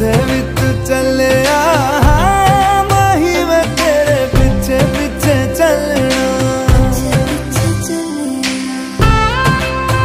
Everything.